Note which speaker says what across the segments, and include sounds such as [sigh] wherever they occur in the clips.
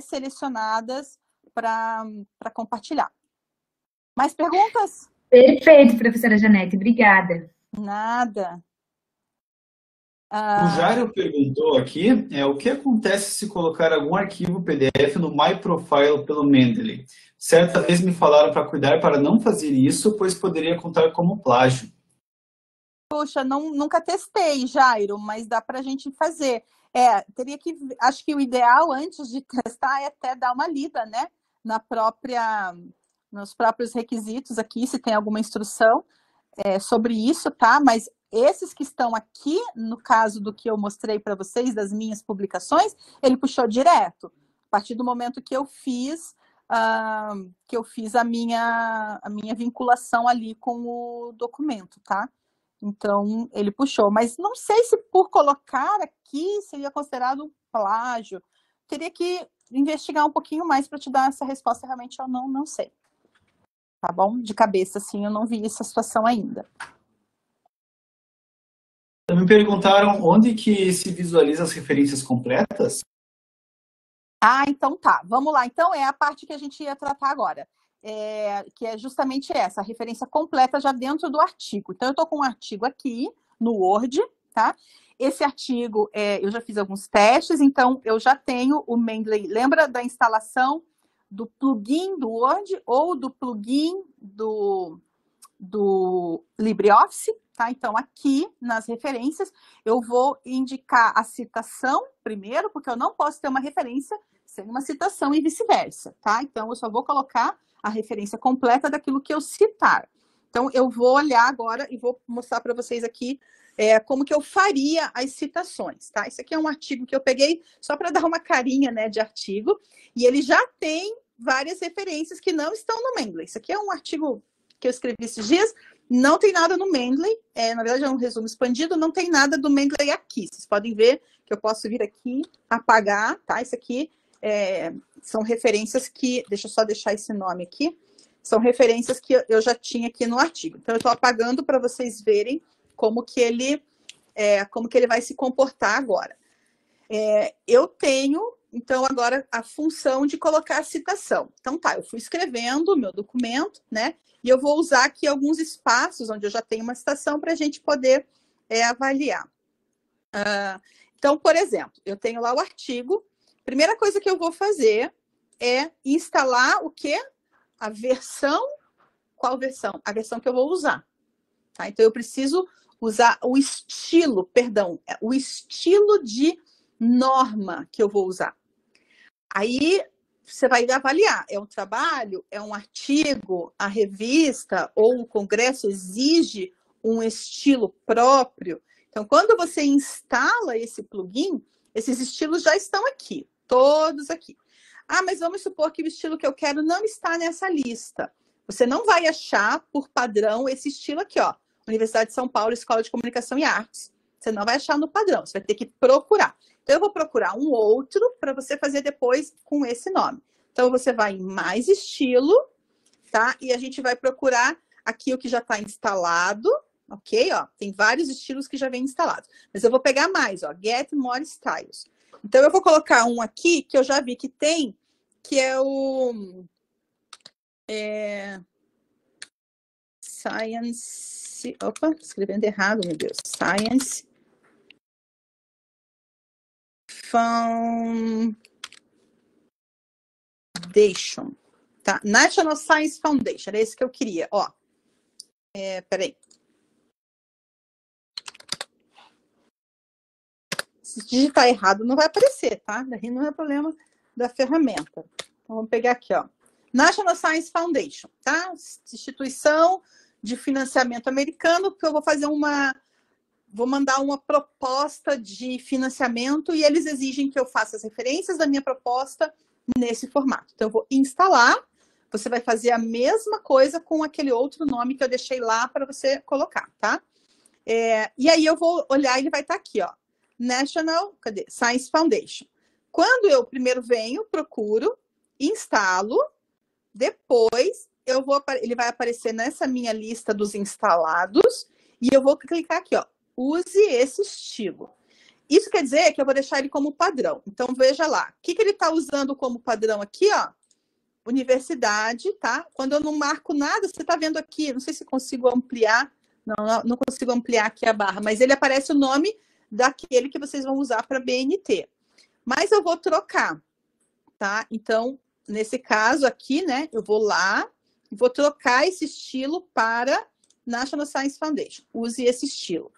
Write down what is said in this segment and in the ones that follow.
Speaker 1: selecionadas para compartilhar. Mais perguntas?
Speaker 2: Perfeito, professora Janete, obrigada.
Speaker 1: Nada.
Speaker 3: Ah... O Jairo perguntou aqui é, o que acontece se colocar algum arquivo PDF no My Profile pelo Mendeley. Certa vez me falaram para cuidar para não fazer isso, pois poderia contar como plágio.
Speaker 1: Poxa, não, nunca testei, Jairo, mas dá para a gente fazer. É, teria que, acho que o ideal antes de testar é até dar uma lida, né, na própria, nos próprios requisitos aqui, se tem alguma instrução é, sobre isso, tá? Mas esses que estão aqui, no caso do que eu mostrei para vocês, das minhas publicações, ele puxou direto. A partir do momento que eu fiz, uh, que eu fiz a minha, a minha vinculação ali com o documento, tá? Então, ele puxou. Mas não sei se por colocar aqui seria considerado plágio. Teria que investigar um pouquinho mais para te dar essa resposta. Realmente eu não, não sei. Tá bom? De cabeça, assim, eu não vi essa situação ainda.
Speaker 3: Me perguntaram onde que se visualiza as referências completas?
Speaker 1: Ah, então tá. Vamos lá. Então é a parte que a gente ia tratar agora é, que é justamente essa, a referência completa já dentro do artigo. Então, eu estou com um artigo aqui no Word, tá? Esse artigo, é, eu já fiz alguns testes, então eu já tenho o Mendeley. Lembra da instalação do plugin do Word ou do plugin do, do LibreOffice? Tá? Então, aqui nas referências, eu vou indicar a citação primeiro, porque eu não posso ter uma referência sem uma citação e vice-versa, tá? Então, eu só vou colocar a referência completa daquilo que eu citar. Então, eu vou olhar agora e vou mostrar para vocês aqui é, como que eu faria as citações, tá? Esse aqui é um artigo que eu peguei só para dar uma carinha, né, de artigo, e ele já tem várias referências que não estão no Mendeley. Isso aqui é um artigo que eu escrevi esses dias, não tem nada no Mendeley, é, na verdade é um resumo expandido, não tem nada do Mendeley aqui. Vocês podem ver que eu posso vir aqui, apagar, tá? Isso aqui é, são referências que, deixa eu só deixar esse nome aqui, são referências que eu já tinha aqui no artigo. Então, eu estou apagando para vocês verem como que ele é, como que ele vai se comportar agora. É, eu tenho, então, agora a função de colocar a citação. Então, tá, eu fui escrevendo o meu documento, né? E eu vou usar aqui alguns espaços onde eu já tenho uma citação para a gente poder é, avaliar. Uh, então, por exemplo, eu tenho lá o artigo, Primeira coisa que eu vou fazer é instalar o quê? A versão. Qual versão? A versão que eu vou usar. Tá? Então, eu preciso usar o estilo, perdão, é o estilo de norma que eu vou usar. Aí você vai avaliar, é um trabalho, é um artigo, a revista ou o congresso exige um estilo próprio. Então, quando você instala esse plugin, esses estilos já estão aqui todos aqui. Ah, mas vamos supor que o estilo que eu quero não está nessa lista. Você não vai achar, por padrão, esse estilo aqui, ó. Universidade de São Paulo, Escola de Comunicação e Artes. Você não vai achar no padrão, você vai ter que procurar. Então, eu vou procurar um outro para você fazer depois com esse nome. Então, você vai em mais estilo, tá? E a gente vai procurar aqui o que já está instalado, ok? Ó, tem vários estilos que já vem instalados. Mas eu vou pegar mais, ó, Get More Styles. Então, eu vou colocar um aqui que eu já vi que tem, que é o é, Science. Opa, escrevendo errado, meu Deus. Science Foundation. Tá? National Science Foundation, era esse que eu queria. Ó, é, peraí. Se digitar errado, não vai aparecer, tá? Daí não é problema da ferramenta. Então, vamos pegar aqui, ó. National Science Foundation, tá? Instituição de financiamento americano, que eu vou fazer uma. Vou mandar uma proposta de financiamento e eles exigem que eu faça as referências da minha proposta nesse formato. Então, eu vou instalar. Você vai fazer a mesma coisa com aquele outro nome que eu deixei lá para você colocar, tá? É, e aí eu vou olhar, ele vai estar tá aqui, ó. National cadê? Science Foundation. Quando eu primeiro venho, procuro, instalo, depois eu vou, ele vai aparecer nessa minha lista dos instalados e eu vou clicar aqui, ó, use esse estilo. isso quer dizer que eu vou deixar ele como padrão. Então, veja lá. O que, que ele está usando como padrão aqui, ó? Universidade, tá? Quando eu não marco nada, você está vendo aqui, não sei se consigo ampliar, não, não consigo ampliar aqui a barra, mas ele aparece o nome daquele que vocês vão usar para BNT. Mas eu vou trocar, tá? Então, nesse caso aqui, né, eu vou lá, vou trocar esse estilo para National Science Foundation. Use esse estilo.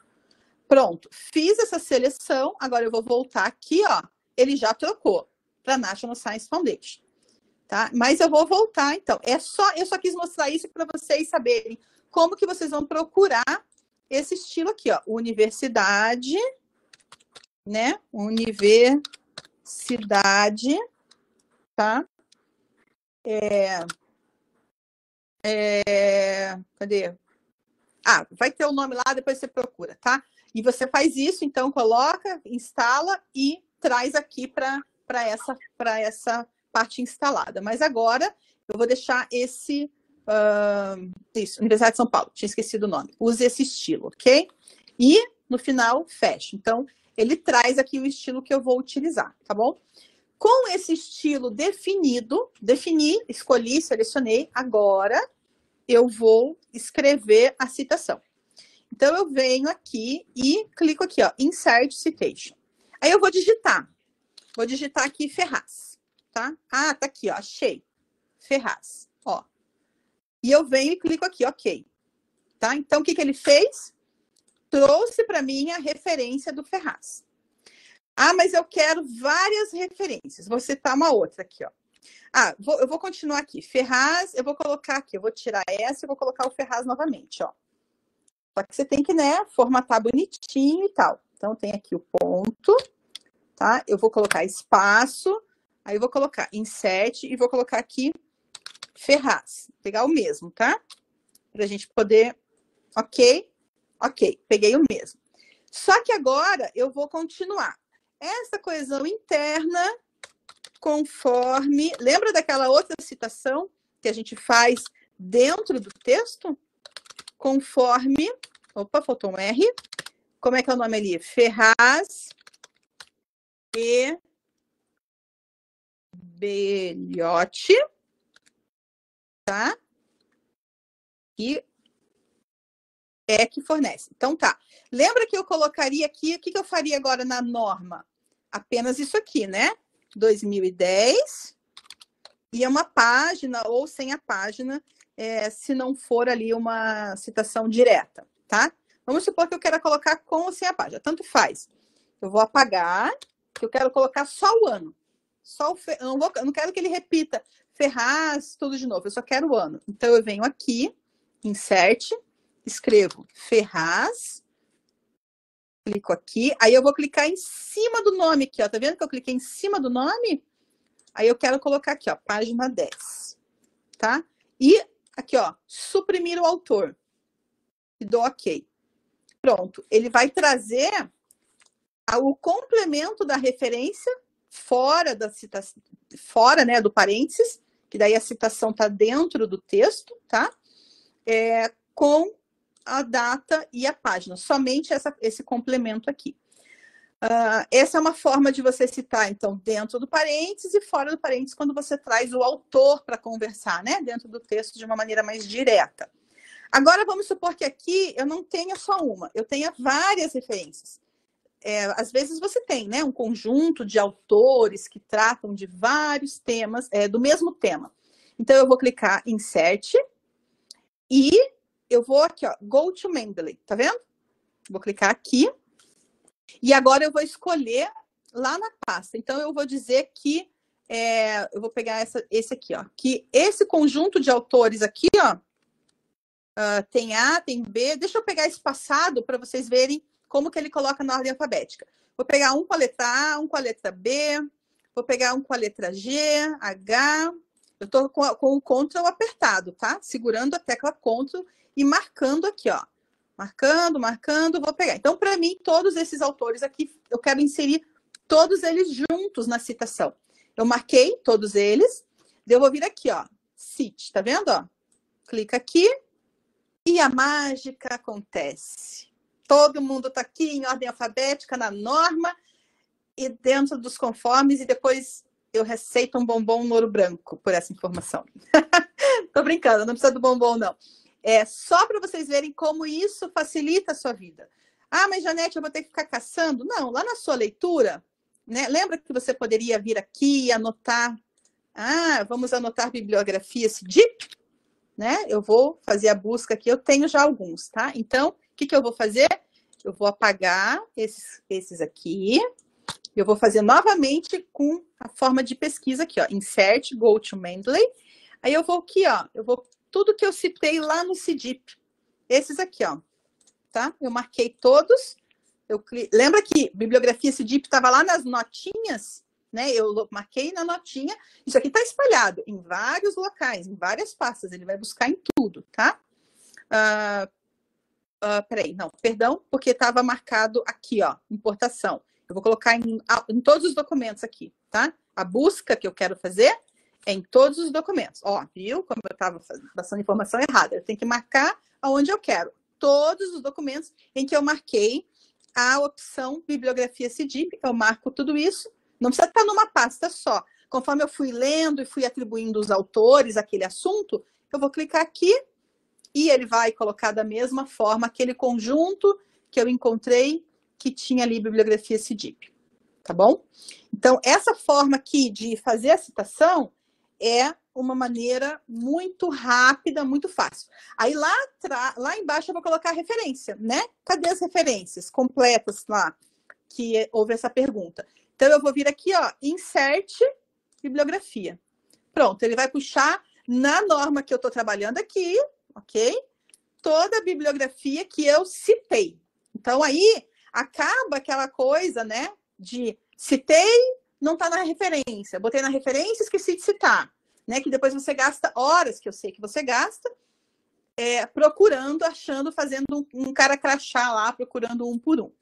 Speaker 1: Pronto, fiz essa seleção, agora eu vou voltar aqui, ó. Ele já trocou para National Science Foundation. Tá? Mas eu vou voltar, então. É só, eu só quis mostrar isso para vocês saberem como que vocês vão procurar esse estilo aqui, ó. Universidade, né? Universidade, tá? É, é, cadê? Ah, vai ter o nome lá, depois você procura, tá? E você faz isso, então coloca, instala e traz aqui para essa, essa parte instalada. Mas agora eu vou deixar esse. Uh, isso, Universidade de São Paulo, tinha esquecido o nome. Use esse estilo, ok? E no final, fecha. Então, ele traz aqui o estilo que eu vou utilizar, tá bom? Com esse estilo definido, defini, escolhi, selecionei, agora eu vou escrever a citação. Então, eu venho aqui e clico aqui, ó, Insert Citation. Aí eu vou digitar. Vou digitar aqui Ferraz, tá? Ah, tá aqui, ó, achei. Ferraz, ó. E eu venho e clico aqui, ok. Tá? Então, o que, que ele fez? Trouxe para mim a referência do Ferraz. Ah, mas eu quero várias referências. Vou citar uma outra aqui, ó. Ah, vou, eu vou continuar aqui. Ferraz, eu vou colocar aqui, eu vou tirar essa e vou colocar o Ferraz novamente, ó. Só que você tem que, né, formatar bonitinho e tal. Então, tem aqui o ponto, tá? Eu vou colocar espaço, aí eu vou colocar insert e vou colocar aqui Ferraz. Pegar o mesmo, tá? Pra gente poder... Ok? Ok, peguei o mesmo. Só que agora eu vou continuar. Essa coesão interna, conforme... Lembra daquela outra citação que a gente faz dentro do texto? conforme. Opa, faltou um R. Como é que é o nome ali? Ferraz e Belhote. Tá? E é que fornece. Então tá. Lembra que eu colocaria aqui, o que, que eu faria agora na norma? Apenas isso aqui, né? 2010. E é uma página ou sem a página é, se não for ali uma citação direta, tá? Vamos supor que eu quero colocar com ou sem a página, tanto faz. Eu vou apagar, que eu quero colocar só o ano. Só o fe... eu, não vou... eu não quero que ele repita Ferraz, tudo de novo, eu só quero o ano. Então, eu venho aqui, insert, escrevo Ferraz, clico aqui, aí eu vou clicar em cima do nome aqui, ó. Tá vendo que eu cliquei em cima do nome? Aí eu quero colocar aqui, ó, página 10, tá? E aqui, ó, suprimir o autor. E dou OK. Pronto. Ele vai trazer o complemento da referência fora da citação, fora, né, do parênteses, que daí a citação está dentro do texto, tá? É, com a data e a página, somente essa, esse complemento aqui. Uh, essa é uma forma de você citar, então, dentro do parênteses e fora do parênteses, quando você traz o autor para conversar, né? Dentro do texto de uma maneira mais direta. Agora, vamos supor que aqui eu não tenha só uma, eu tenha várias referências. É, às vezes você tem, né? Um conjunto de autores que tratam de vários temas, é, do mesmo tema. Então, eu vou clicar em Insert e eu vou aqui, ó, Go to Mendeley, tá vendo? Vou clicar aqui e agora eu vou escolher lá na pasta. Então, eu vou dizer que é, eu vou pegar essa, esse aqui, ó. Que esse conjunto de autores aqui, ó, uh, tem A, tem B. Deixa eu pegar esse passado para vocês verem como que ele coloca na ordem alfabética. Vou pegar um com a letra A, um com a letra B, vou pegar um com a letra G, H. Eu estou com, com o Ctrl apertado, tá? Segurando a tecla Ctrl e marcando aqui, ó marcando, marcando, vou pegar. Então, para mim, todos esses autores aqui, eu quero inserir todos eles juntos na citação. Eu marquei todos eles, eu vou vir aqui, ó, cite, tá vendo? Ó? Clica aqui e a mágica acontece. Todo mundo está aqui em ordem alfabética, na norma, e dentro dos conformes e depois eu receito um bombom no ouro branco por essa informação. [laughs] Tô brincando, não precisa do bombom, não. É só para vocês verem como isso facilita a sua vida. Ah, mas Janete, eu vou ter que ficar caçando? Não, lá na sua leitura, né? Lembra que você poderia vir aqui e anotar. Ah, vamos anotar bibliografia DIP, né? Eu vou fazer a busca aqui, eu tenho já alguns, tá? Então, o que, que eu vou fazer? Eu vou apagar esses, esses aqui. Eu vou fazer novamente com a forma de pesquisa aqui, ó. Insert, go to Mendeley. Aí eu vou aqui, ó. Eu vou tudo que eu citei lá no CIDIP. Esses aqui, ó. Tá? Eu marquei todos. Eu Lembra que bibliografia CIDIP estava lá nas notinhas? Né? Eu marquei na notinha. Isso aqui está espalhado em vários locais, em várias pastas. Ele vai buscar em tudo, tá? Uh, uh, peraí, não, perdão, porque estava marcado aqui, ó, importação. Eu vou colocar em, em todos os documentos aqui, tá? A busca que eu quero fazer em todos os documentos. Ó, viu como eu estava passando informação errada? Eu tenho que marcar aonde eu quero. Todos os documentos em que eu marquei a opção bibliografia CIDIP, eu marco tudo isso. Não precisa estar numa pasta só. Conforme eu fui lendo e fui atribuindo os autores aquele assunto, eu vou clicar aqui e ele vai colocar da mesma forma aquele conjunto que eu encontrei que tinha ali bibliografia CIDIP. Tá bom? Então, essa forma aqui de fazer a citação é uma maneira muito rápida, muito fácil. Aí lá, lá embaixo eu vou colocar a referência, né? Cadê as referências completas lá que houve essa pergunta? Então eu vou vir aqui, ó, insert bibliografia. Pronto, ele vai puxar na norma que eu estou trabalhando aqui, ok? Toda a bibliografia que eu citei. Então aí acaba aquela coisa, né? De citei, não está na referência. Botei na referência, esqueci de citar. Né? Que depois você gasta horas, que eu sei que você gasta, é, procurando, achando, fazendo um, cara crachá lá, procurando um por um.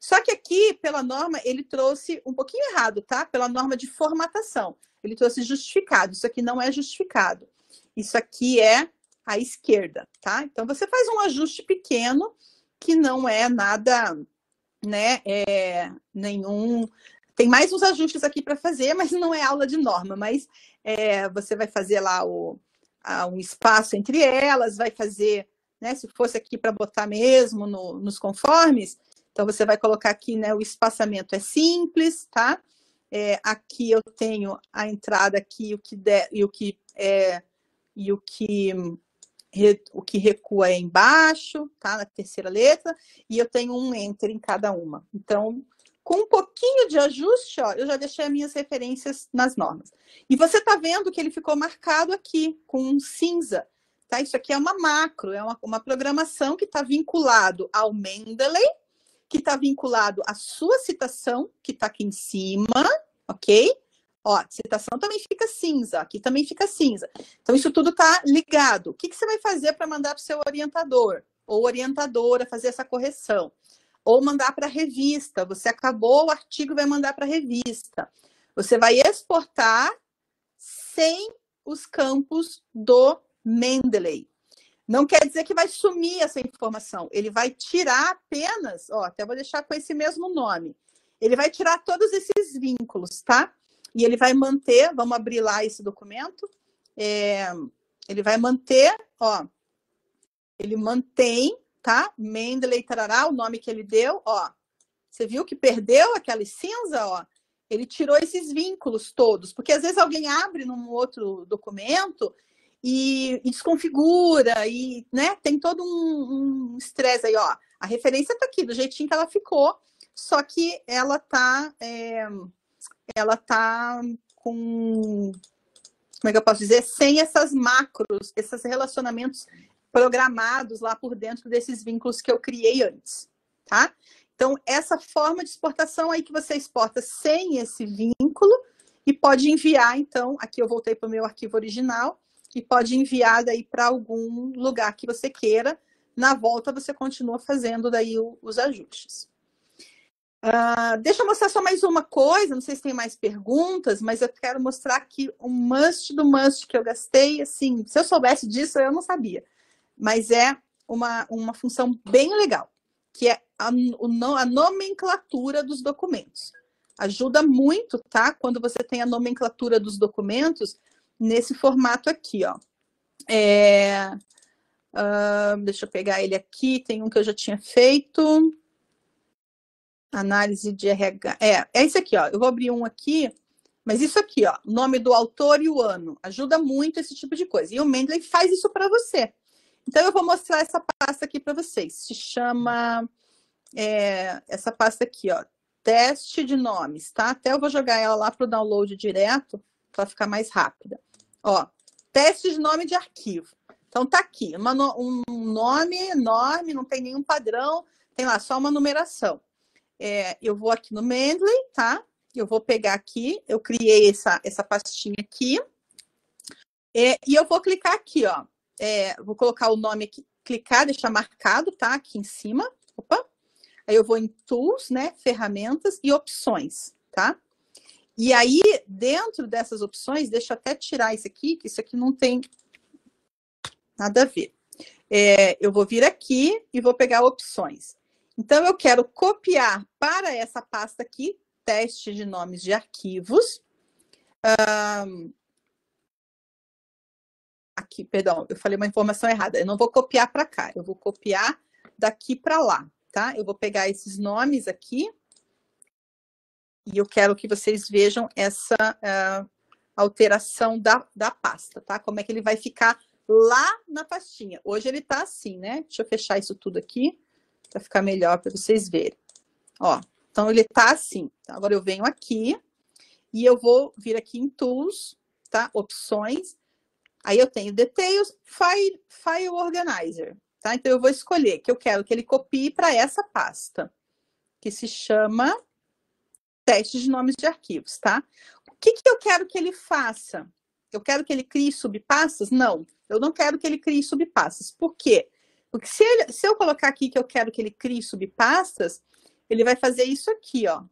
Speaker 1: Só que aqui, pela norma, ele trouxe um pouquinho errado, tá? Pela norma de formatação. Ele trouxe justificado. Isso aqui não é justificado. Isso aqui é a esquerda, tá? Então você faz um ajuste pequeno que não é nada, né? É, nenhum tem mais uns ajustes aqui para fazer, mas não é aula de norma, mas é, você vai fazer lá o, a, um espaço entre elas, vai fazer, né, se fosse aqui para botar mesmo no, nos conformes, então você vai colocar aqui, né, o espaçamento é simples, tá? É, aqui eu tenho a entrada aqui o que der, e o que é e o que o que recua é embaixo, tá? Na terceira letra, e eu tenho um enter em cada uma. Então, com um pouquinho de ajuste, ó, eu já deixei as minhas referências nas normas. E você está vendo que ele ficou marcado aqui com um cinza. Tá? Isso aqui é uma macro, é uma, uma programação que está vinculado ao Mendeley, que está vinculado à sua citação, que está aqui em cima, ok? Ó, citação também fica cinza, aqui também fica cinza. Então, isso tudo está ligado. O que, que você vai fazer para mandar para o seu orientador ou orientadora fazer essa correção? Ou mandar para revista. Você acabou o artigo, vai mandar para revista. Você vai exportar sem os campos do Mendeley. Não quer dizer que vai sumir essa informação. Ele vai tirar apenas, ó, até vou deixar com esse mesmo nome. Ele vai tirar todos esses vínculos, tá? E ele vai manter, vamos abrir lá esse documento. É, ele vai manter, ó, ele mantém tá? Mendeley tarará, o nome que ele deu, ó. Você viu que perdeu aquela cinza, ó? Ele tirou esses vínculos todos, porque às vezes alguém abre num outro documento e, e desconfigura e, né, tem todo um estresse um aí, ó. A referência tá aqui, do jeitinho que ela ficou, só que ela tá, é, ela tá com, como é que eu posso dizer, sem essas macros, esses relacionamentos programados lá por dentro desses vínculos que eu criei antes, tá? Então, essa forma de exportação aí que você exporta sem esse vínculo e pode enviar, então, aqui eu voltei para o meu arquivo original, e pode enviar daí para algum lugar que você queira. Na volta, você continua fazendo daí os ajustes. Uh, deixa eu mostrar só mais uma coisa, não sei se tem mais perguntas, mas eu quero mostrar aqui um must do must que eu gastei, assim, se eu soubesse disso, eu não sabia mas é uma, uma função bem legal, que é a, a nomenclatura dos documentos. Ajuda muito, tá? Quando você tem a nomenclatura dos documentos nesse formato aqui, ó. É, uh, deixa eu pegar ele aqui, tem um que eu já tinha feito. Análise de RH. É, é esse aqui, ó. Eu vou abrir um aqui, mas isso aqui, ó, nome do autor e o ano. Ajuda muito esse tipo de coisa. E o Mendeley faz isso para você. Então, eu vou mostrar essa pasta aqui para vocês. Se chama é, essa pasta aqui, ó, teste de nomes, tá? Até eu vou jogar ela lá para o download direto, para ficar mais rápida. Ó, teste de nome de arquivo. Então, tá aqui, uma, um nome enorme, não tem nenhum padrão, tem lá só uma numeração. É, eu vou aqui no Mendeley, tá? Eu vou pegar aqui, eu criei essa, essa pastinha aqui. É, e eu vou clicar aqui, ó. É, vou colocar o nome aqui, clicar, deixar marcado, tá? Aqui em cima. Opa. Aí eu vou em Tools, né? Ferramentas e opções, tá? E aí, dentro dessas opções, deixa eu até tirar isso aqui, que isso aqui não tem nada a ver. É, eu vou vir aqui e vou pegar opções. Então, eu quero copiar para essa pasta aqui, teste de nomes de arquivos. Um, aqui, perdão, eu falei uma informação errada. Eu não vou copiar para cá, eu vou copiar daqui para lá tá? Eu vou pegar esses nomes aqui e eu quero que vocês vejam essa uh, alteração da, da pasta, tá? Como é que ele vai ficar lá na pastinha. Hoje ele tá assim, né? Deixa eu fechar isso tudo aqui para ficar melhor para vocês verem. Ó, então ele tá assim. Então, agora eu venho aqui e eu vou vir aqui em Tools, tá? Opções. Aí eu tenho Details, File, File Organizer. Tá? Então, eu vou escolher que eu quero que ele copie para essa pasta, que se chama teste de nomes de arquivos, tá? O que, que eu quero que ele faça? Eu quero que ele crie subpastas? Não, eu não quero que ele crie subpastas. Por quê? Porque se, ele, se eu colocar aqui que eu quero que ele crie subpastas, ele vai fazer isso aqui, ó,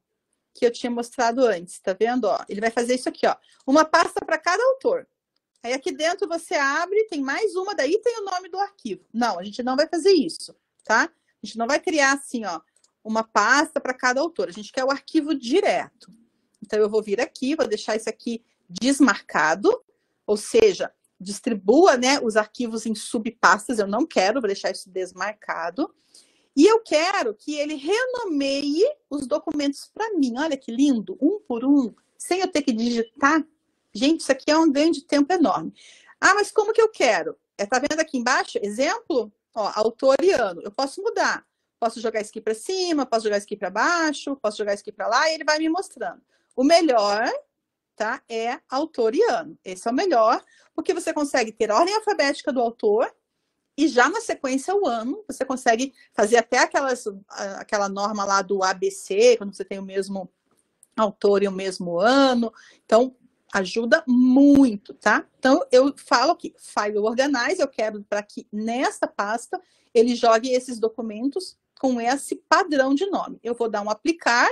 Speaker 1: que eu tinha mostrado antes, tá vendo? Ó, ele vai fazer isso aqui, ó, uma pasta para cada autor. Aí aqui dentro você abre, tem mais uma, daí tem o nome do arquivo. Não, a gente não vai fazer isso, tá? A gente não vai criar assim, ó, uma pasta para cada autor. A gente quer o arquivo direto. Então eu vou vir aqui, vou deixar isso aqui desmarcado, ou seja, distribua, né, os arquivos em subpastas. Eu não quero, vou deixar isso desmarcado. E eu quero que ele renomeie os documentos para mim. Olha que lindo, um por um, sem eu ter que digitar Gente, isso aqui é um ganho de tempo enorme. Ah, mas como que eu quero? É, tá vendo aqui embaixo? Exemplo? Ó, autor e ano. Eu posso mudar. Posso jogar isso aqui para cima, posso jogar isso aqui para baixo, posso jogar isso aqui para lá e ele vai me mostrando. O melhor, tá? É autor e ano. Esse é o melhor, porque você consegue ter a ordem alfabética do autor e já na sequência o ano, você consegue fazer até aquelas, aquela norma lá do ABC, quando você tem o mesmo autor e o mesmo ano. Então, ajuda muito, tá? Então, eu falo aqui, File Organize, eu quero para que nessa pasta ele jogue esses documentos com esse padrão de nome. Eu vou dar um aplicar,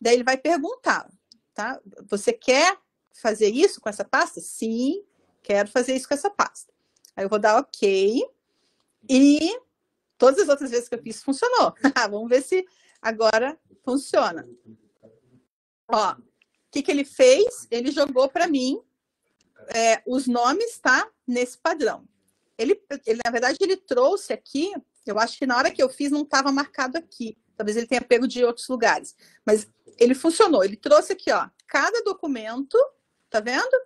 Speaker 1: daí ele vai perguntar, tá? Você quer fazer isso com essa pasta? Sim, quero fazer isso com essa pasta. Aí eu vou dar OK. E todas as outras vezes que eu fiz funcionou. [laughs] Vamos ver se agora funciona. Ó, que, que ele fez? Ele jogou para mim é, os nomes, tá? Nesse padrão. Ele, ele, na verdade, ele trouxe aqui, eu acho que na hora que eu fiz não estava marcado aqui. Talvez ele tenha pego de outros lugares. Mas ele funcionou. Ele trouxe aqui, ó, cada documento, tá vendo?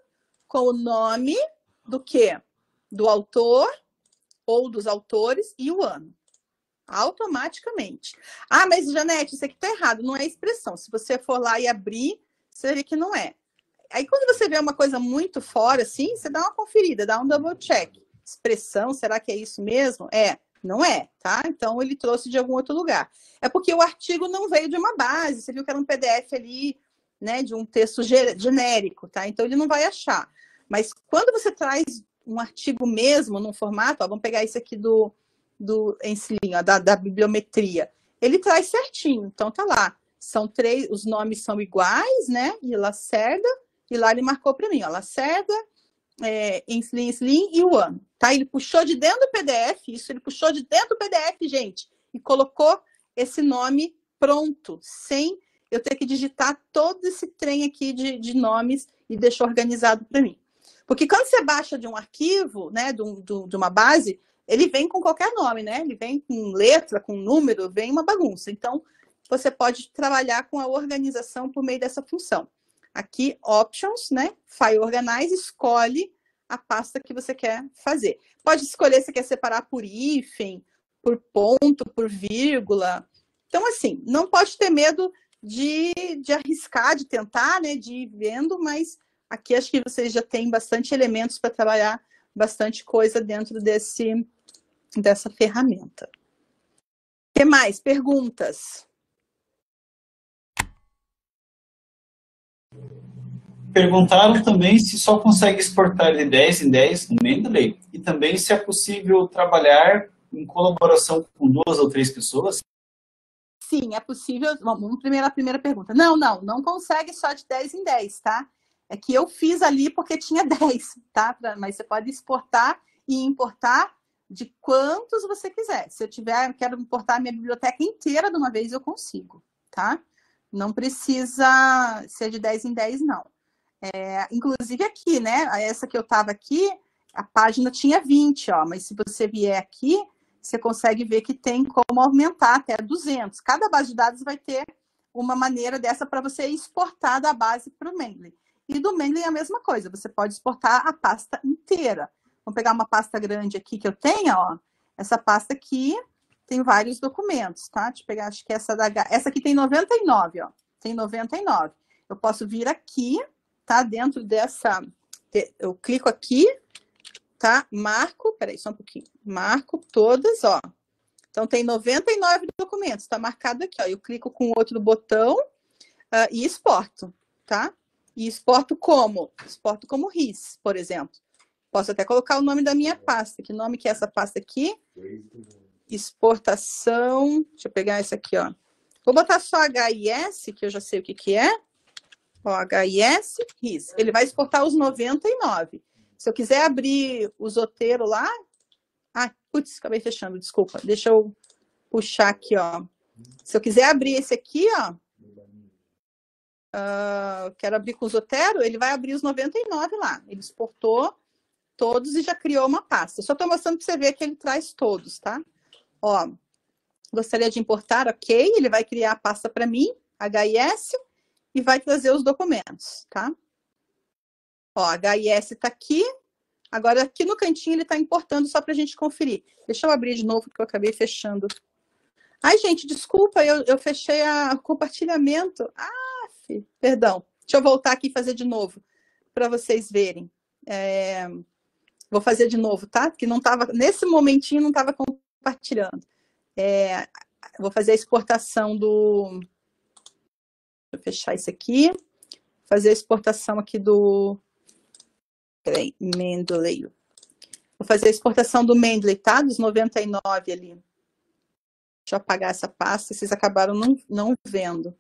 Speaker 1: Com o nome do quê? Do autor ou dos autores e o ano. Automaticamente. Ah, mas Janete, isso aqui tá errado. Não é expressão. Se você for lá e abrir você vê que não é. Aí quando você vê uma coisa muito fora, assim, você dá uma conferida, dá um double check. Expressão, será que é isso mesmo? É, não é, tá? Então ele trouxe de algum outro lugar. É porque o artigo não veio de uma base, você viu que era um PDF ali, né, de um texto genérico, tá? Então ele não vai achar. Mas quando você traz um artigo mesmo num formato, ó, vamos pegar isso aqui do, do Enslin, ó, da, da bibliometria, ele traz certinho, então tá lá são três, os nomes são iguais, né? E Lacerda, e lá ele marcou para mim, ó, Lacerda, é, Slim Slim e ano, tá? Ele puxou de dentro do PDF, isso ele puxou de dentro do PDF, gente, e colocou esse nome pronto, sem eu ter que digitar todo esse trem aqui de, de nomes e deixar organizado para mim. Porque quando você baixa de um arquivo, né, de, um, de uma base, ele vem com qualquer nome, né? Ele vem com letra, com número, vem uma bagunça. Então, você pode trabalhar com a organização por meio dessa função. Aqui, Options, né? File Organize, escolhe a pasta que você quer fazer. Pode escolher se quer separar por hífen, por ponto, por vírgula. Então, assim, não pode ter medo de, de arriscar, de tentar, né? De ir vendo, mas aqui acho que vocês já têm bastante elementos para trabalhar bastante coisa dentro desse, dessa ferramenta. O que mais? Perguntas?
Speaker 3: Perguntaram também se só consegue exportar de 10 em 10 no Mendeley e também se é possível trabalhar em colaboração com duas ou três pessoas.
Speaker 1: Sim, é possível. Vamos primeira primeira pergunta. Não, não, não consegue só de 10 em 10, tá? É que eu fiz ali porque tinha [laughs] 10, tá? Mas você pode exportar e importar de quantos você quiser. Se eu tiver, eu quero importar a minha biblioteca inteira de uma vez, eu consigo, tá? Não precisa ser de 10 em 10, não. É, inclusive aqui, né? Essa que eu estava aqui, a página tinha 20, ó, mas se você vier aqui, você consegue ver que tem como aumentar até 200. Cada base de dados vai ter uma maneira dessa para você exportar da base para o Mendeley. E do Mendeley é a mesma coisa, você pode exportar a pasta inteira. Vamos pegar uma pasta grande aqui que eu tenho, ó. Essa pasta aqui tem vários documentos, tá? Deixa eu pegar, acho que essa da essa aqui tem 99, ó. Tem 99. Eu posso vir aqui tá dentro dessa. Eu clico aqui, tá? Marco, peraí, só um pouquinho. Marco todas, ó. Então tem 99 documentos, tá marcado aqui, ó. Eu clico com outro botão uh, e exporto, tá? E exporto como? Exporto como RIS, por exemplo. Posso até colocar o nome da minha pasta. Que nome que é essa pasta aqui? Exportação. Deixa eu pegar essa aqui, ó. Vou botar só HIS, que eu já sei o que, que é. Ó, HIS, RIS. Ele vai exportar os 99. Se eu quiser abrir o zoteiro lá. Ah, putz, acabei fechando, desculpa. Deixa eu puxar aqui, ó. Se eu quiser abrir esse aqui, ó. Uh, quero abrir com o Zotero, ele vai abrir os 99 lá. Ele exportou todos e já criou uma pasta. Só estou mostrando para você ver que ele traz todos, tá? Ó, gostaria de importar, ok. Ele vai criar a pasta para mim, HIS e vai trazer os documentos, tá? Ó, HIS está aqui. Agora, aqui no cantinho, ele está importando só para a gente conferir. Deixa eu abrir de novo, porque eu acabei fechando. Ai, gente, desculpa, eu, eu fechei o compartilhamento. Ah, perdão. Deixa eu voltar aqui e fazer de novo, para vocês verem. É... Vou fazer de novo, tá? Que não estava, nesse momentinho, não estava compartilhando. É... Vou fazer a exportação do, eu fechar isso aqui. Fazer a exportação aqui do. Peraí, Mendeley. Vou fazer a exportação do Mendeley, tá? Dos 99 ali. Deixa eu apagar essa pasta, vocês acabaram não, não vendo.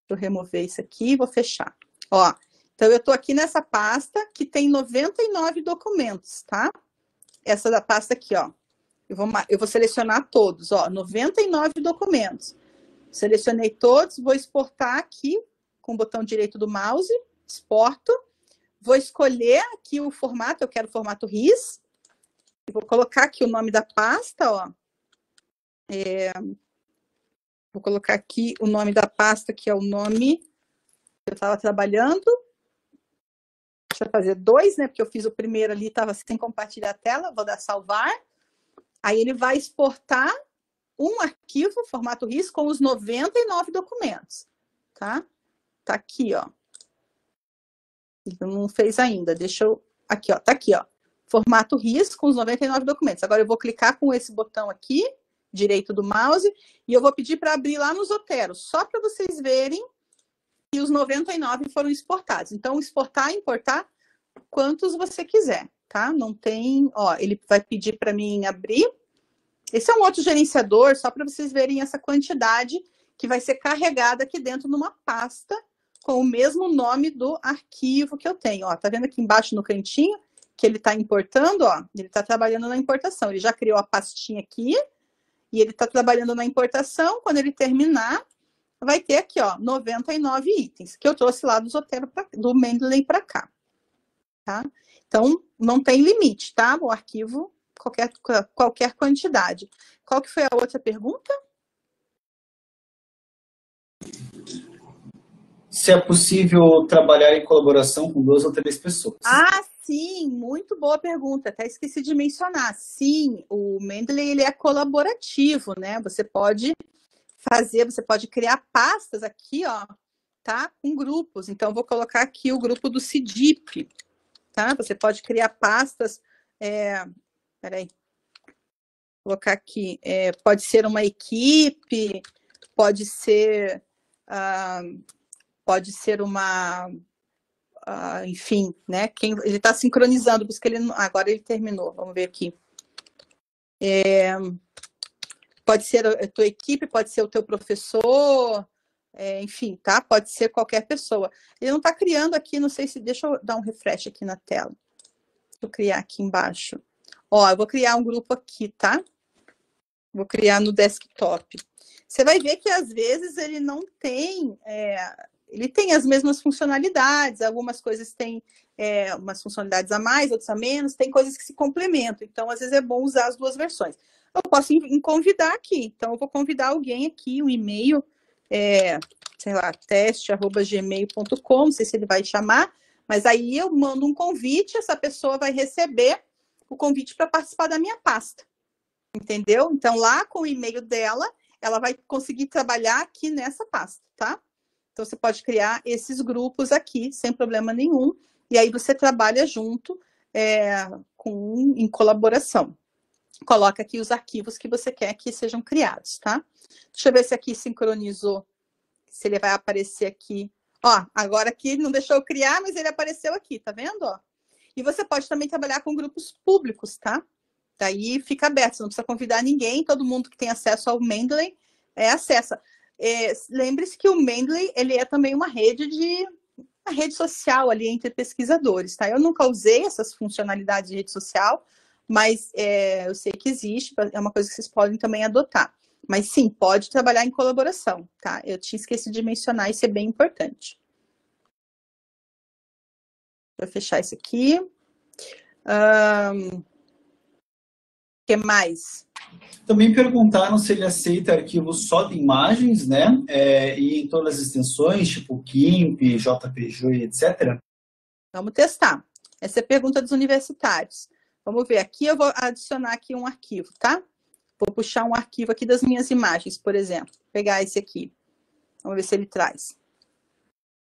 Speaker 1: Deixa eu remover isso aqui e vou fechar. Ó, então eu tô aqui nessa pasta que tem 99 documentos, tá? Essa da pasta aqui, ó. Eu vou, eu vou selecionar todos, ó, 99 documentos. Selecionei todos, vou exportar aqui com o botão direito do mouse, exporto. Vou escolher aqui o formato, eu quero o formato RIS. Vou colocar aqui o nome da pasta, ó. É, vou colocar aqui o nome da pasta, que é o nome que eu estava trabalhando. Deixa eu fazer dois, né? Porque eu fiz o primeiro ali, estava sem compartilhar a tela. Vou dar salvar. Aí ele vai exportar um arquivo, formato RIS, com os 99 documentos, tá? Tá aqui, ó. Ele não fez ainda, deixa eu... Aqui, ó, tá aqui, ó. Formato RIS com os 99 documentos. Agora eu vou clicar com esse botão aqui, direito do mouse, e eu vou pedir para abrir lá no Zotero, só para vocês verem que os 99 foram exportados. Então, exportar importar quantos você quiser, tá? Não tem... Ó, ele vai pedir para mim abrir esse é um outro gerenciador, só para vocês verem essa quantidade que vai ser carregada aqui dentro numa pasta com o mesmo nome do arquivo que eu tenho. Ó, tá vendo aqui embaixo no cantinho que ele está importando? Ó, ele está trabalhando na importação. Ele já criou a pastinha aqui e ele está trabalhando na importação. Quando ele terminar, vai ter aqui, ó, 99 itens, que eu trouxe lá do Zotero, pra, do Mendeley para cá, tá? Então, não tem limite, tá? O arquivo, qualquer, qualquer quantidade. Qual que foi a outra pergunta?
Speaker 3: Se é possível trabalhar em colaboração com duas ou três pessoas.
Speaker 1: Ah, sim, muito boa pergunta. Até esqueci de mencionar. Sim, o Mendeley ele é colaborativo, né? Você pode fazer, você pode criar pastas aqui, ó, tá? Com grupos. Então, vou colocar aqui o grupo do CIDIP, tá? Você pode criar pastas. É... Peraí. Colocar aqui. É, pode ser uma equipe, pode ser. Ah, pode ser uma. Ah, enfim, né? Quem, ele está sincronizando, por isso que ele. Agora ele terminou. Vamos ver aqui. É, pode ser a tua equipe, pode ser o teu professor, é, enfim, tá? Pode ser qualquer pessoa. Ele não está criando aqui, não sei se. Deixa eu dar um refresh aqui na tela. Vou criar aqui embaixo. Ó, eu vou criar um grupo aqui, tá? Vou criar no desktop. Você vai ver que às vezes ele não tem. É, ele tem as mesmas funcionalidades, algumas coisas têm é, umas funcionalidades a mais, outras a menos, tem coisas que se complementam. Então, às vezes é bom usar as duas versões eu posso convidar aqui. Então, eu vou convidar alguém aqui, um e-mail, é, sei lá, teste.gmail.com, não sei se ele vai chamar, mas aí eu mando um convite, essa pessoa vai receber o convite para participar da minha pasta. Entendeu? Então, lá com o e-mail dela, ela vai conseguir trabalhar aqui nessa pasta, tá? Então, você pode criar esses grupos aqui, sem problema nenhum, e aí você trabalha junto é, com, em colaboração coloca aqui os arquivos que você quer que sejam criados, tá? Deixa eu ver se aqui sincronizou, se ele vai aparecer aqui. Ó, agora aqui não deixou eu criar, mas ele apareceu aqui, tá vendo? Ó? E você pode também trabalhar com grupos públicos, tá? Daí fica aberto, você não precisa convidar ninguém, todo mundo que tem acesso ao Mendeley é, acessa. É, Lembre-se que o Mendeley, ele é também uma rede de uma rede social ali entre pesquisadores, tá? Eu nunca usei essas funcionalidades de rede social, mas é, eu sei que existe, é uma coisa que vocês podem também adotar. Mas sim, pode trabalhar em colaboração, tá? Eu tinha esquecido de mencionar, isso é bem importante. Vou fechar isso aqui. O um, que mais?
Speaker 3: Também perguntaram se ele aceita arquivos só de imagens, né? É, e em todas as extensões, tipo GIMP, JPG, etc.
Speaker 1: Vamos testar. Essa é a pergunta dos universitários. Vamos ver, aqui eu vou adicionar aqui um arquivo, tá? Vou puxar um arquivo aqui das minhas imagens, por exemplo. Vou pegar esse aqui. Vamos ver se ele traz.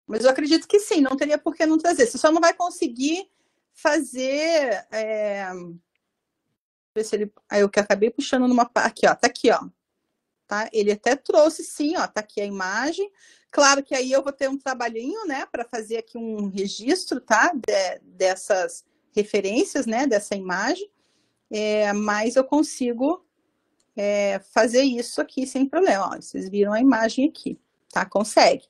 Speaker 1: Mas eu acredito que sim, não teria por que não trazer. Você só não vai conseguir fazer. É... Ver se ele. Aí eu que acabei puxando numa. Aqui, ó. Tá aqui, ó. Tá? Ele até trouxe, sim, ó. Tá aqui a imagem. Claro que aí eu vou ter um trabalhinho, né, para fazer aqui um registro, tá? De, dessas referências né, dessa imagem, é, mas eu consigo é, fazer isso aqui sem problema. Ó, vocês viram a imagem aqui, tá? Consegue.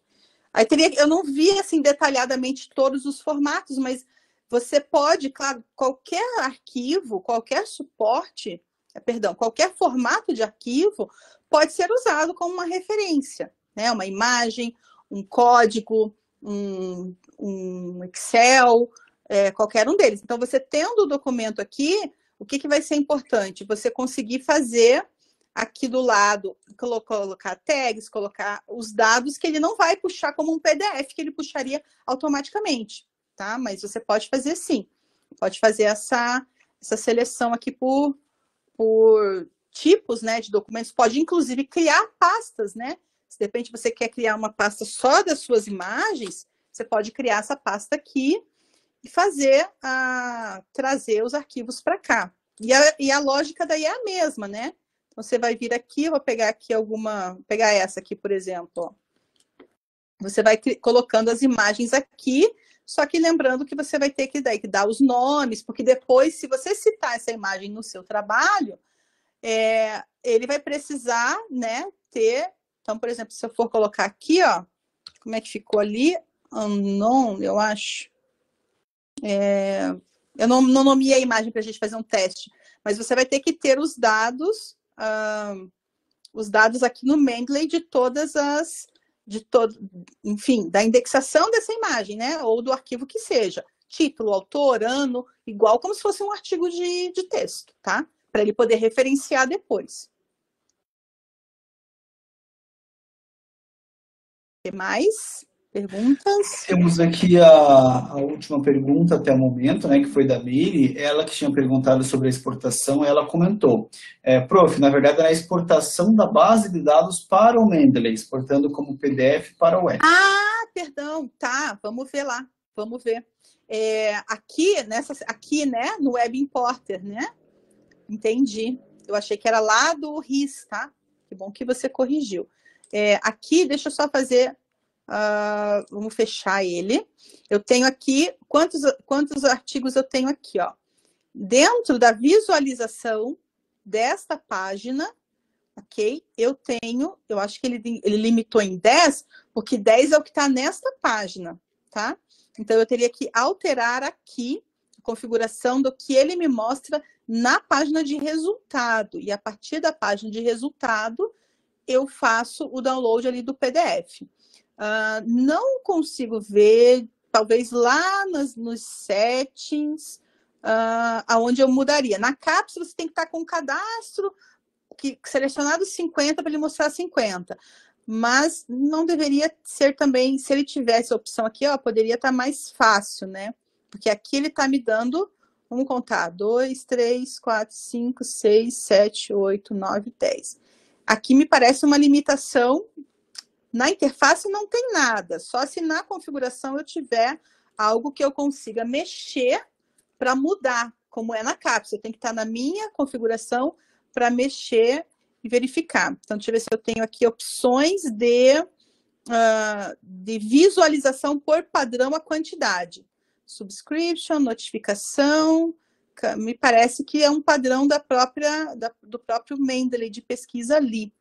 Speaker 1: Aí teria, eu não vi assim detalhadamente todos os formatos, mas você pode, claro, qualquer arquivo, qualquer suporte, é, perdão, qualquer formato de arquivo pode ser usado como uma referência, né? Uma imagem, um código, um, um Excel, é, qualquer um deles. Então, você tendo o documento aqui, o que, que vai ser importante? Você conseguir fazer aqui do lado, colocar tags, colocar os dados que ele não vai puxar como um PDF, que ele puxaria automaticamente, tá? Mas você pode fazer sim. Pode fazer essa, essa seleção aqui por, por tipos né, de documentos. Pode, inclusive, criar pastas, né? Se de repente você quer criar uma pasta só das suas imagens, você pode criar essa pasta aqui e fazer a trazer os arquivos para cá. E a, e a lógica daí é a mesma, né? Você vai vir aqui, eu vou pegar aqui alguma, pegar essa aqui, por exemplo. Você vai colocando as imagens aqui, só que lembrando que você vai ter que, daí, que dar os nomes, porque depois, se você citar essa imagem no seu trabalho, é, ele vai precisar, né, ter. Então, por exemplo, se eu for colocar aqui, ó, como é que ficou ali? Unknown, eu acho. É, eu não, não nomeei a imagem para a gente fazer um teste, mas você vai ter que ter os dados, uh, os dados aqui no Mendeley de todas as de todo, enfim, da indexação dessa imagem, né? Ou do arquivo que seja. Título, autor, ano, igual como se fosse um artigo de, de texto, tá? Para ele poder referenciar depois. O que mais? Perguntas?
Speaker 3: Temos aqui a, a, última pergunta até o momento, né, que foi da Miri, ela que tinha perguntado sobre a exportação, ela comentou, é, prof, na verdade era a exportação da base de dados para o Mendeley, exportando como PDF para o web.
Speaker 1: Ah, perdão, tá, vamos ver lá, vamos ver. É, aqui, nessa, aqui, né, no Web Importer, né? Entendi. Eu achei que era lá do RIS, tá? Que bom que você corrigiu. É, aqui, deixa eu só fazer Uh, vamos fechar ele. Eu tenho aqui, quantos, quantos artigos eu tenho aqui? Ó? Dentro da visualização desta página, ok? Eu tenho, eu acho que ele, ele limitou em 10, porque 10 é o que está nesta página, tá? Então, eu teria que alterar aqui a configuração do que ele me mostra na página de resultado. E a partir da página de resultado, eu faço o download ali do PDF. Uh, não consigo ver, talvez lá nas, nos settings, uh, aonde eu mudaria. Na cápsula, você tem que estar com o cadastro que, selecionado 50 para ele mostrar 50. Mas não deveria ser também, se ele tivesse a opção aqui, ó, poderia estar mais fácil, né? Porque aqui ele está me dando, vamos contar, 2, 3, 4, 5, 6, 7, 8, 9, 10. Aqui me parece uma limitação na interface não tem nada, só se na configuração eu tiver algo que eu consiga mexer para mudar, como é na cápsula. Tem que estar na minha configuração para mexer e verificar. Então, deixa eu ver se eu tenho aqui opções de, uh, de visualização por padrão a quantidade. Subscription, notificação, me parece que é um padrão da própria, da, do próprio Mendeley de pesquisa ali.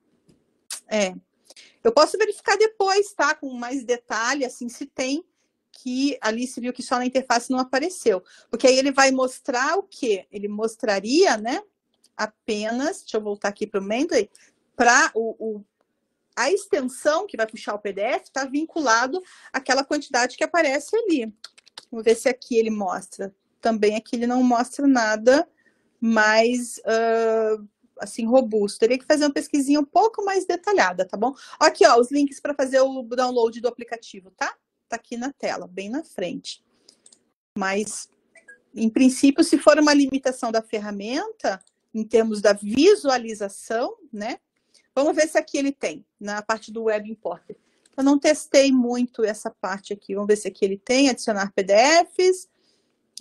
Speaker 1: É, eu posso verificar depois, tá? Com mais detalhe, assim, se tem que ali se viu que só na interface não apareceu. Porque aí ele vai mostrar o quê? Ele mostraria, né? Apenas, deixa eu voltar aqui para o Mendeley, para o, o, a extensão que vai puxar o PDF está vinculado àquela quantidade que aparece ali. Vamos ver se aqui ele mostra. Também aqui ele não mostra nada mais uh, assim, robusto. Teria que fazer uma pesquisinha um pouco mais detalhada, tá bom? Aqui, ó, os links para fazer o download do aplicativo, tá? Tá aqui na tela, bem na frente. Mas, em princípio, se for uma limitação da ferramenta, em termos da visualização, né? Vamos ver se aqui ele tem, na parte do Web Importer. Eu não testei muito essa parte aqui. Vamos ver se aqui ele tem, adicionar PDFs.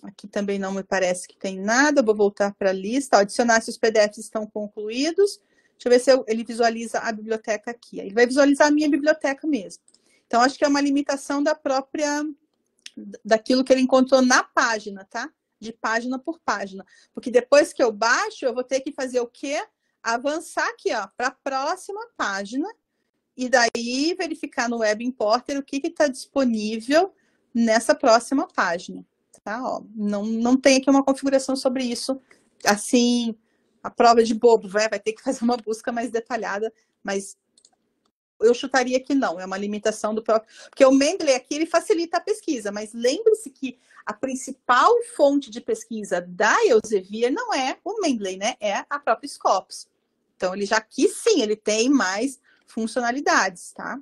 Speaker 1: Aqui também não me parece que tem nada. Vou voltar para a lista. adicionar se os PDFs estão concluídos. Deixa eu ver se eu, ele visualiza a biblioteca aqui. Ele vai visualizar a minha biblioteca mesmo. Então, acho que é uma limitação da própria, daquilo que ele encontrou na página, tá? De página por página. Porque depois que eu baixo, eu vou ter que fazer o quê? Avançar aqui, ó, para a próxima página. E daí verificar no Web Importer o que está disponível nessa próxima página tá? Ó, não, não tem aqui uma configuração sobre isso, assim, a prova de bobo, vai, vai ter que [laughs] fazer uma busca mais detalhada, mas eu chutaria que não, é uma limitação do próprio. Porque o Mendeley aqui ele facilita a pesquisa, mas lembre-se que a principal fonte de pesquisa da Elsevier não é o Mendeley, né? É a própria Scopus. Então, ele já aqui sim, ele tem mais funcionalidades, tá?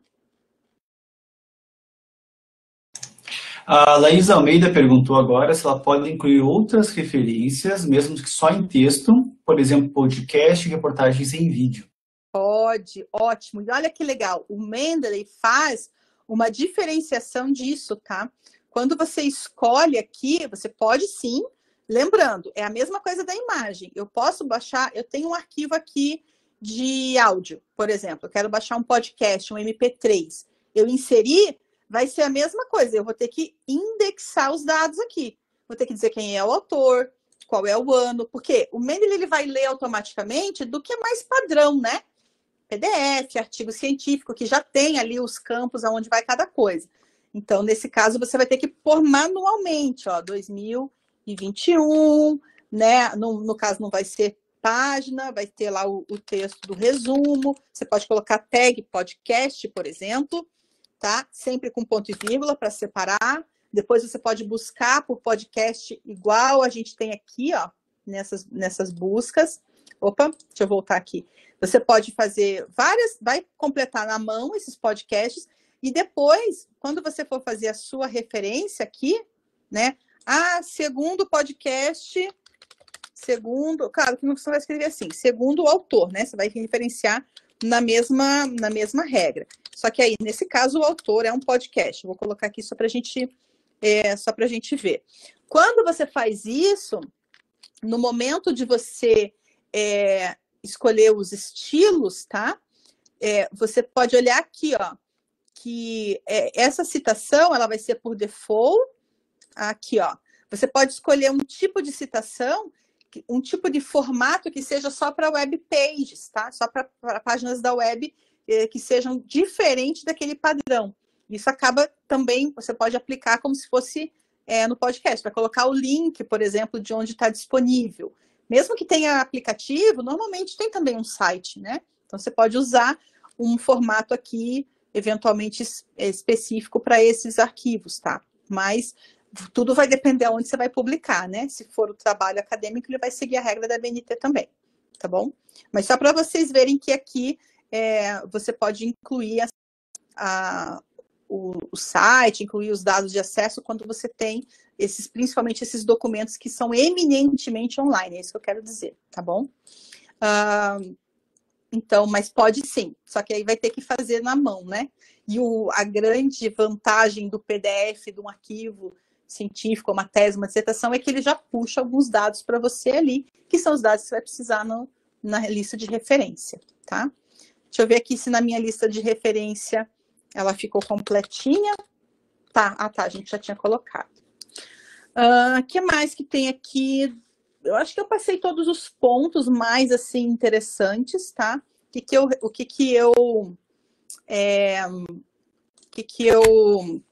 Speaker 3: A Laís Almeida perguntou agora se ela pode incluir outras referências, mesmo que só em texto, por exemplo, podcast e reportagens em vídeo.
Speaker 1: Pode, ótimo. E olha que legal, o Mendeley faz uma diferenciação disso, tá? Quando você escolhe aqui, você pode sim, lembrando, é a mesma coisa da imagem. Eu posso baixar, eu tenho um arquivo aqui de áudio, por exemplo, eu quero baixar um podcast, um MP3. Eu inseri vai ser a mesma coisa. Eu vou ter que indexar os dados aqui. Vou ter que dizer quem é o autor, qual é o ano, porque o Mendeley ele vai ler automaticamente do que é mais padrão, né? PDF, artigo científico, que já tem ali os campos aonde vai cada coisa. Então, nesse caso, você vai ter que pôr manualmente, ó, 2021, né? No, no caso, não vai ser página, vai ter lá o, o texto do resumo. Você pode colocar tag podcast, por exemplo tá? Sempre com ponto e vírgula para separar. Depois você pode buscar por podcast igual a gente tem aqui, ó, nessas, nessas buscas. Opa, deixa eu voltar aqui. Você pode fazer várias, vai completar na mão esses podcasts e depois, quando você for fazer a sua referência aqui, né? Ah, segundo podcast, segundo, claro que você vai escrever assim, segundo o autor, né? Você vai referenciar na mesma, na mesma regra. Só que aí, nesse caso, o autor é um podcast. vou colocar aqui só para a gente, é, só a gente ver. Quando você faz isso, no momento de você é, escolher os estilos, tá? É, você pode olhar aqui, ó, que é, essa citação ela vai ser por default. Aqui, ó. Você pode escolher um tipo de citação, um tipo de formato que seja só para web pages, tá? Só para páginas da web que sejam diferentes daquele padrão. Isso acaba também, você pode aplicar como se fosse é, no podcast, para colocar o link, por exemplo, de onde está disponível. Mesmo que tenha aplicativo, normalmente tem também um site, né? Então você pode usar um formato aqui, eventualmente específico para esses arquivos, tá? Mas tudo vai depender aonde você vai publicar, né? Se for o trabalho acadêmico, ele vai seguir a regra da BNT também, tá bom? Mas só para vocês verem que aqui é, você pode incluir a, a, o, o, site, incluir os dados de acesso quando você tem esses, principalmente esses documentos que são eminentemente online, é isso que eu quero dizer, tá bom? Uh, então, mas pode sim, só que aí vai ter que fazer na mão, né? E o, a grande vantagem do PDF, de um arquivo científico, uma tese, uma dissertação, é que ele já puxa alguns dados para você ali, que são os dados que você vai precisar no, na lista de referência, tá? Deixa eu ver aqui se na minha lista de referência ela ficou completinha. Tá, ah tá, a gente já tinha colocado. O uh, que mais que tem aqui? Eu acho que eu passei todos os pontos mais assim interessantes, tá? O que, que eu, o que, que eu, é, o que, que eu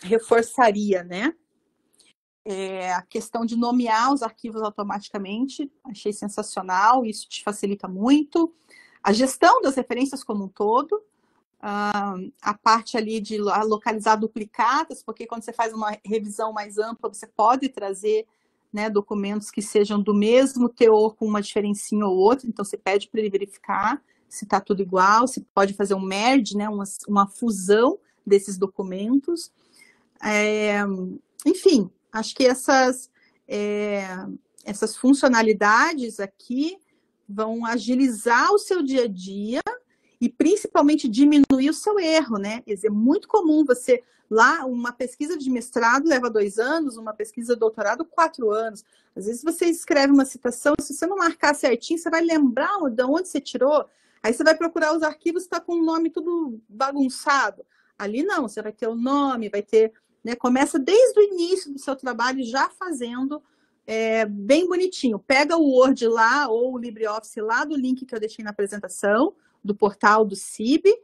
Speaker 1: reforçaria, né? É, a questão de nomear os arquivos automaticamente, achei sensacional, isso te facilita muito a gestão das referências como um todo, a parte ali de localizar duplicadas, porque quando você faz uma revisão mais ampla, você pode trazer né, documentos que sejam do mesmo teor com uma diferencinha ou outra, então você pede para ele verificar se está tudo igual, se pode fazer um merge, né, uma, uma fusão desses documentos. É, enfim, acho que essas, é, essas funcionalidades aqui vão agilizar o seu dia a dia e principalmente diminuir o seu erro, né? Quer dizer, é muito comum você lá uma pesquisa de mestrado leva dois anos, uma pesquisa de doutorado quatro anos. Às vezes você escreve uma citação, se você não marcar certinho, você vai lembrar de onde você tirou. Aí você vai procurar os arquivos, está com o nome tudo bagunçado. Ali não, você vai ter o nome, vai ter, né? Começa desde o início do seu trabalho já fazendo é, bem bonitinho. Pega o Word lá ou o LibreOffice lá do link que eu deixei na apresentação, do portal do CIB,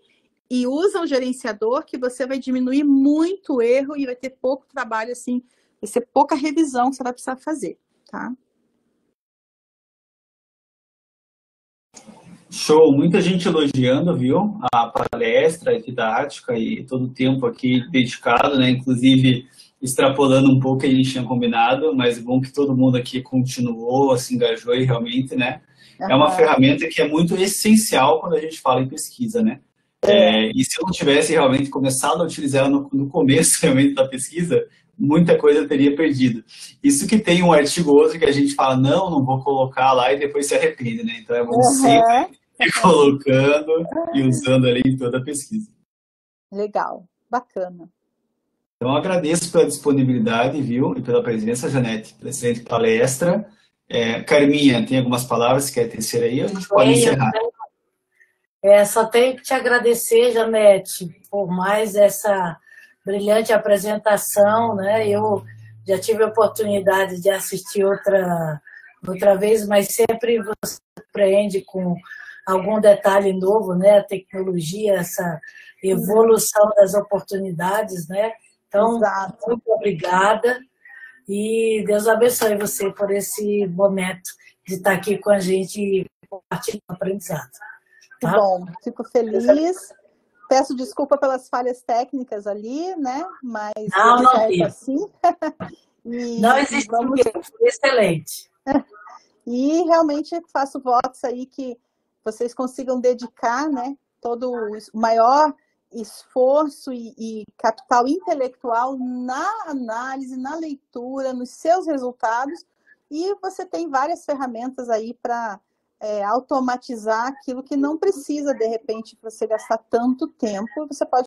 Speaker 1: e usa o gerenciador que você vai diminuir muito o erro e vai ter pouco trabalho, assim, vai ser pouca revisão que você vai precisar fazer, tá?
Speaker 3: Show, muita gente elogiando, viu? A palestra, a didática e todo o tempo aqui dedicado, né? Inclusive extrapolando um pouco o que a gente tinha combinado, mas é bom que todo mundo aqui continuou, se engajou e realmente, né? Uhum. É uma ferramenta que é muito essencial quando a gente fala em pesquisa, né? É. É, e se eu não tivesse realmente começado a utilizar ela no, no, começo [laughs] realmente da pesquisa, muita coisa eu teria perdido. Isso que tem um artigo outro que a gente fala, não, não vou colocar lá e depois se arrepende, né? Então é bom uhum. sempre ir [laughs] colocando e usando ali em toda a pesquisa.
Speaker 1: Legal, bacana.
Speaker 3: Então, agradeço pela disponibilidade, viu, e pela presença, Janete, excelente palestra. É, Carminha, tem algumas palavras que quer tecer aí? A gente pode encerrar.
Speaker 4: É, só tenho que te agradecer, Janete, por mais essa brilhante apresentação, né? Eu já tive a oportunidade de assistir outra, outra vez, mas sempre você surpreende com algum detalhe novo, né? A tecnologia, essa evolução das oportunidades, né? Então, Exato. muito obrigada e Deus abençoe você por esse momento de estar aqui com a gente compartilhando o aprendizado.
Speaker 1: Tá? bom, fico feliz. Peço desculpa pelas falhas técnicas ali, né? Mas
Speaker 4: não, não
Speaker 1: assim. [laughs]
Speaker 4: e, não existe vamos... excelente. [laughs]
Speaker 1: E realmente faço votos aí que vocês consigam dedicar, né, todo o maior esforço e, e, capital intelectual na análise, na leitura, nos seus resultados, e você tem várias ferramentas aí para é, automatizar aquilo que não precisa, de repente, você gastar tanto tempo, você pode